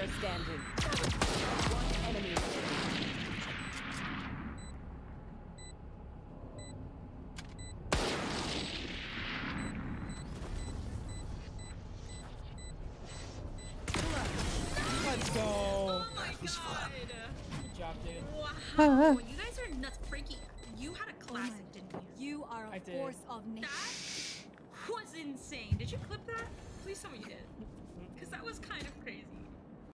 player standing. One enemy Let's go. Oh Good job, dude. Wow. you guys are nuts. Frankie, you had a classic, oh didn't you? You are a I force of nature. That was insane. Did you clip that? Please tell me you did. Because that was kind